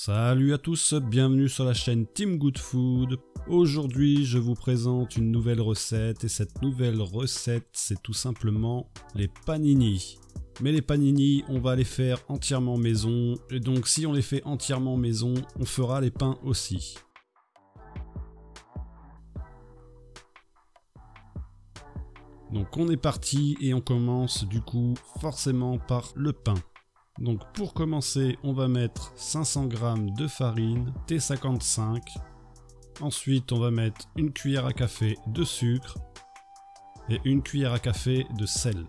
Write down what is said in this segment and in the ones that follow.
Salut à tous, bienvenue sur la chaîne Team Good Food. Aujourd'hui, je vous présente une nouvelle recette et cette nouvelle recette, c'est tout simplement les panini. Mais les panini, on va les faire entièrement maison et donc si on les fait entièrement maison, on fera les pains aussi. Donc on est parti et on commence du coup forcément par le pain. Donc pour commencer, on va mettre 500 g de farine T55. Ensuite, on va mettre une cuillère à café de sucre et une cuillère à café de sel.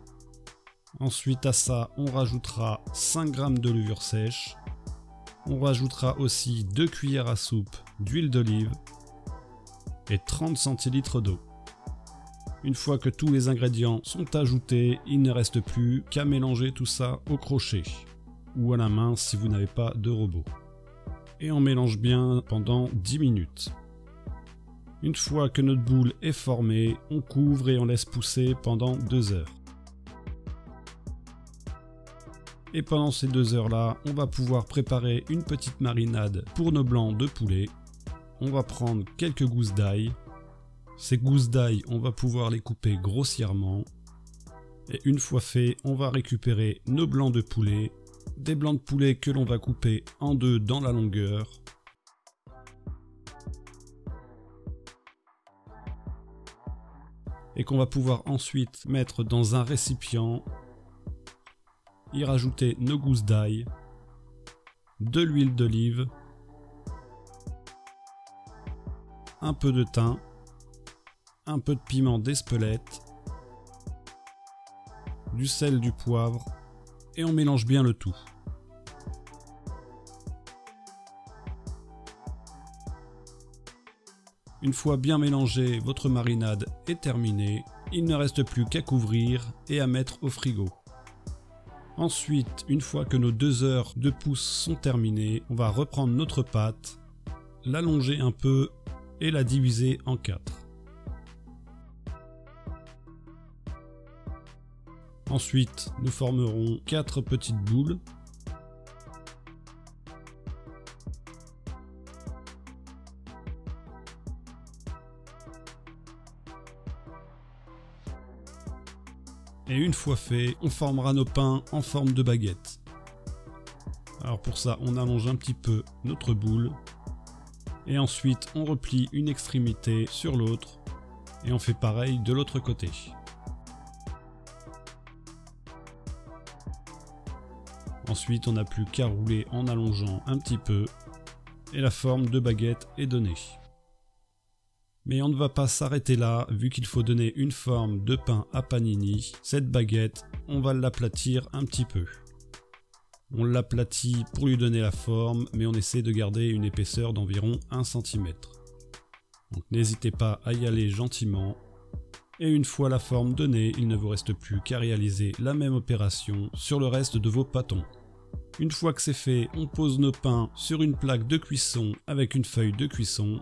Ensuite à ça, on rajoutera 5 g de levure sèche. On rajoutera aussi 2 cuillères à soupe d'huile d'olive et 30 centilitres d'eau. Une fois que tous les ingrédients sont ajoutés, il ne reste plus qu'à mélanger tout ça au crochet ou à la main si vous n'avez pas de robot. Et on mélange bien pendant 10 minutes. Une fois que notre boule est formée, on couvre et on laisse pousser pendant 2 heures. Et pendant ces 2 heures là, on va pouvoir préparer une petite marinade pour nos blancs de poulet. On va prendre quelques gousses d'ail, ces gousses d'ail, on va pouvoir les couper grossièrement. Et une fois fait, on va récupérer nos blancs de poulet, des blancs de poulet que l'on va couper en deux dans la longueur. Et qu'on va pouvoir ensuite mettre dans un récipient, y rajouter nos gousses d'ail, de l'huile d'olive, un peu de thym, un peu de piment d'Espelette, du sel, du poivre, et on mélange bien le tout. Une fois bien mélangé, votre marinade est terminée, il ne reste plus qu'à couvrir et à mettre au frigo. Ensuite, une fois que nos deux heures de pouce sont terminées, on va reprendre notre pâte, l'allonger un peu et la diviser en quatre. Ensuite, nous formerons quatre petites boules. Et une fois fait, on formera nos pains en forme de baguette. Alors pour ça, on allonge un petit peu notre boule. Et ensuite, on replie une extrémité sur l'autre. Et on fait pareil de l'autre côté. Ensuite, on n'a plus qu'à rouler en allongeant un petit peu et la forme de baguette est donnée. Mais on ne va pas s'arrêter là, vu qu'il faut donner une forme de pain à panini. Cette baguette, on va l'aplatir un petit peu. On l'aplatit pour lui donner la forme, mais on essaie de garder une épaisseur d'environ 1 cm. Donc n'hésitez pas à y aller gentiment. Et une fois la forme donnée, il ne vous reste plus qu'à réaliser la même opération sur le reste de vos pâtons. Une fois que c'est fait, on pose nos pains sur une plaque de cuisson avec une feuille de cuisson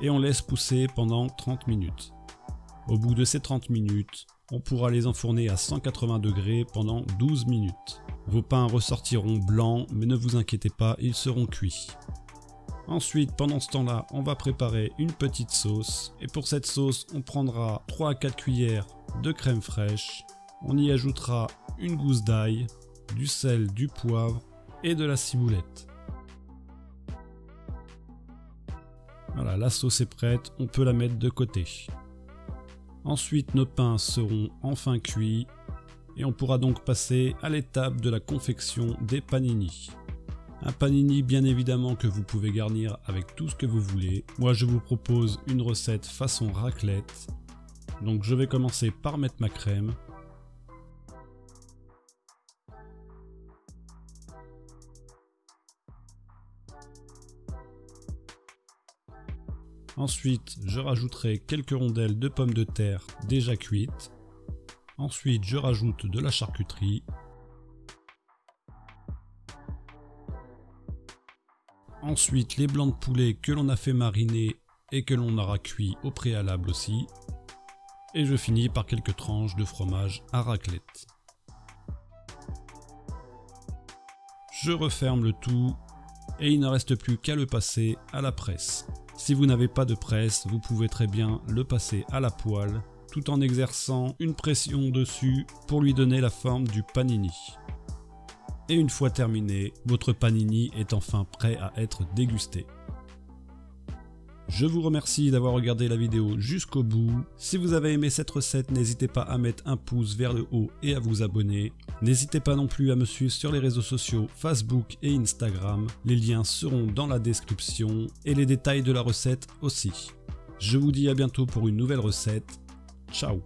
et on laisse pousser pendant 30 minutes. Au bout de ces 30 minutes, on pourra les enfourner à 180 degrés pendant 12 minutes. Vos pains ressortiront blancs, mais ne vous inquiétez pas, ils seront cuits. Ensuite, pendant ce temps-là, on va préparer une petite sauce. Et pour cette sauce, on prendra 3 à 4 cuillères de crème fraîche. On y ajoutera une gousse d'ail, du sel, du poivre et de la ciboulette. Voilà, la sauce est prête, on peut la mettre de côté. Ensuite, nos pains seront enfin cuits et on pourra donc passer à l'étape de la confection des panini. Un panini bien évidemment que vous pouvez garnir avec tout ce que vous voulez. Moi je vous propose une recette façon raclette. Donc je vais commencer par mettre ma crème. Ensuite, je rajouterai quelques rondelles de pommes de terre déjà cuites. Ensuite, je rajoute de la charcuterie. Ensuite, les blancs de poulet que l'on a fait mariner et que l'on aura cuit au préalable aussi. Et je finis par quelques tranches de fromage à raclette. Je referme le tout et il ne reste plus qu'à le passer à la presse. Si vous n'avez pas de presse, vous pouvez très bien le passer à la poêle tout en exerçant une pression dessus pour lui donner la forme du panini. Et une fois terminé, votre panini est enfin prêt à être dégusté. Je vous remercie d'avoir regardé la vidéo jusqu'au bout. Si vous avez aimé cette recette, n'hésitez pas à mettre un pouce vers le haut et à vous abonner. N'hésitez pas non plus à me suivre sur les réseaux sociaux Facebook et Instagram. Les liens seront dans la description et les détails de la recette aussi. Je vous dis à bientôt pour une nouvelle recette. Ciao